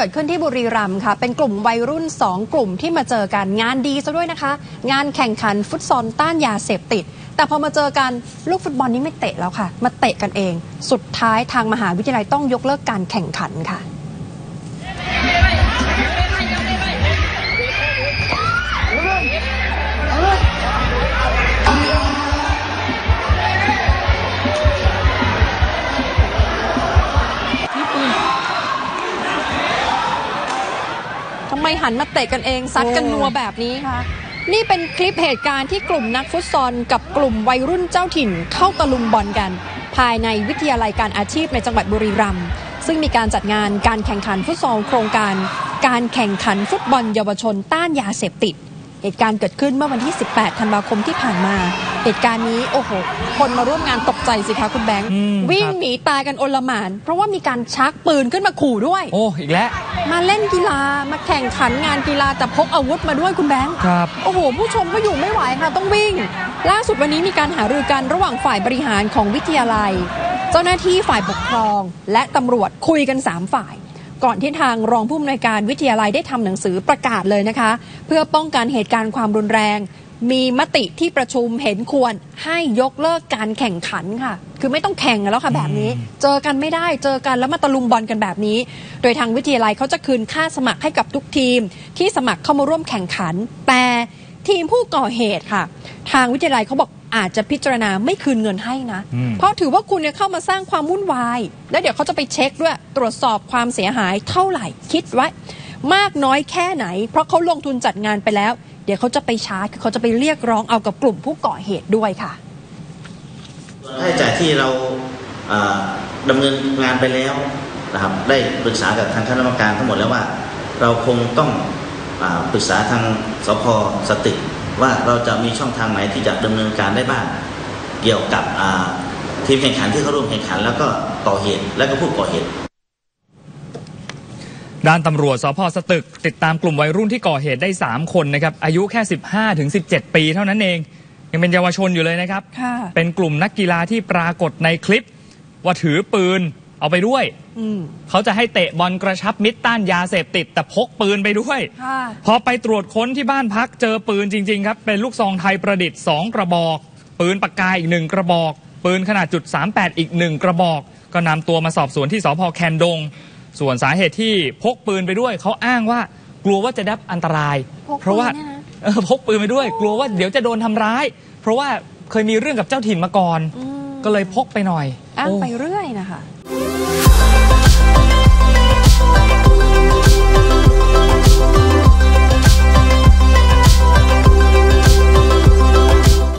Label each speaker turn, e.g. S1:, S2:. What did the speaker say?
S1: กิดขึ้นที่บุรีรัมย์ค่ะ เป็นกลุ่มวัยรุ่น 2 กลุ่มที่มาเจอกันงานดีซะด้วยนะคะ งานแข่งขันฟุตซอลต้านยาเสพติด แต่พอมาเจอกันลูกฟุตบอลนี้ไม่เตะแล้วค่ะ มาเตะกันเอง สุดท้ายทางมหาวิทยาลัยต้องยกเลิกการแข่งขันค่ะ หันมาเตะกันเองซัดกันนัวแบบนี้คะนี่เป็นคลิปเหตุการณ์ที่กลุ่มนักฟุตซอลกับกลุ่มวัยรุ่นเจ้าถิ่นเข้าตะลุมบอลกัน ภายในวิทยาลัยการอาชีพในจังหวัดบุรีรัมย์ซึ่งมีการจัดงานการแข่งขันฟุตซอลโครงการ การแข่งขันฟุตบอลเยาวชนต้านยาเสพติด เหตุการณ์เกิดขึ้นเมื่อวันที่ 18 ธันวาคมที่ผ่านมา เหตุการณ์นี้โอ้โห คนมาร่วมงานตกใจสิคะคุณแบงค์
S2: อืม
S1: วิ่ง
S2: ครับ
S1: หนีตายกันโอลหมาน เพราะว่ามีการชักปืนขึ้นมาขู่ด้วย
S2: โอ้ อีกแล้ว
S1: มาเล่นกีฬามาแข่งขันงานกีฬาแต่พกอาวุธมาด้วยคุณแบงค์
S2: ครับ
S1: โอ้โห ผู้ชมก็อยู่ไม่ไหวค่ะต้องวิ่ง ล่าสุดวันนี้มีการหารือกันระหว่างฝ่ายบริหารของวิทยาลัย เจ้าหน้าที่ฝ่ายปกครอง และตำรวจคุยกัน 3 ฝ่ายก่อนที่ทางรองผู้อำนวยการวิทยาลัยได้ทำหนังสือประกาศเลยนะคะ เพื่อป้องกันเหตุการณ์ความรุนแรง มีมติที่ประชุมเห็นควรให้ยกเลิกการแข่งขันค่ะ คือไม่ต้องแข่งกันแล้วค่ะแบบนี้ เจอกันไม่ได้เจอกันแล้วมาตะลุมบอลกันแบบนี้ โดยทางวิทยาลัยเขาจะคืนค่าสมัครให้กับทุกทีม ที่สมัครเข้ามาร่วมแข่งขัน แต่ทีมผู้ก่อเหตุค่ะ ทางวิทยาลัยเขาบอกอาจจะพิจารณาไม่คืนเงินให้นะ
S2: อืม
S1: เพราะถือว่าคุณเนี่ยเข้ามาสร้างความวุ่นวาย แล้วเดี๋ยวเขาจะไปเช็คด้วยตรวจสอบความเสียหายเท่าไหร่คิดไว้ มากน้อยแค่ไหน เพราะเขาลงทุนจัดงานไปแล้วเดี๋ยวเขาจะไปชาร์จเขาจะไปเรียกร้องเอากับกลุ่มผู้ก่อเหตุด้วยค่ะ
S3: ค่าใช้จ่ายที่เราเอ่อดำเนินงานไปแล้วนะครับได้ปรึกษากับทางคณะกรรมการทั้งหมดแล้วว่า เราคงต้องอปรึกษาทางสพสตึกว่าเราจะมีช่องทางไหนที่จะดำเนินการได้บ้างเกี่ยวกับทีมแข่งขันที่เขาร่วมแข่งขัน แล้วก็ก่อเหตุและก็ผู้ก่อเหตุ
S2: ด้านตำรวจสพสตึก ติดตามกลุ่มวัยรุ่นที่ก่อเหตุได้ 3 คนนะครับ อายุแค่ 15ถึง17 ปีเท่านั้นเอง ยังเป็นเยาวชนอยู่เลยนะครับ
S1: ค่ะ
S2: เป็นกลุ่มนักกีฬาที่ปรากฏในคลิป ว่าถือปืนเอาไปด้วย
S1: อืม
S2: เขาจะให้เตะบอลกระชับมิตรต้านยาเสพติด แต่พกปืนไปด้วย
S1: ค่ะ
S2: พอไปตรวจค้นที่บ้านพักเจอปืนจริง ๆ ครับ เป็นลูกซองไทยประดิษฐ์ 2 กระบอก ปืนปากกาอีกหนึ่งกระบอก ปืนขนาดจุด38 อีกหนึ่งกระบอก ก็นำตัวมาสอบสวนที่สพแคนดง ส่วนสาเหตุที่พกปืนไปด้วยเขาอ้างว่ากลัวว่าจะได้รับอันตราย
S1: พกปืน
S2: เพราะว่า
S1: เนี่ยนะ
S2: เออพกปืนไปด้วย กลัวว่าเดี๋ยวจะโดนทำร้าย เพราะว่าเคยมีเรื่องกับเจ้าถิ่นมาก่อน
S1: อืม
S2: ก็เลยพกไปหน่อย
S1: อ้าง
S2: โอ้
S1: ไปเรื่อยนะคะ